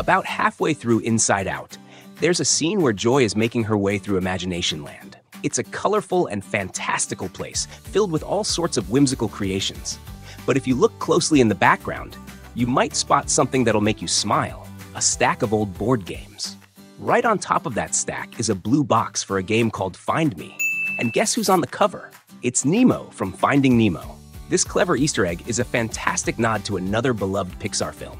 About halfway through Inside Out, there's a scene where Joy is making her way through Imagination Land. It's a colorful and fantastical place, filled with all sorts of whimsical creations. But if you look closely in the background, you might spot something that'll make you smile a stack of old board games. Right on top of that stack is a blue box for a game called Find Me. And guess who's on the cover? It's Nemo from Finding Nemo. This clever Easter egg is a fantastic nod to another beloved Pixar film.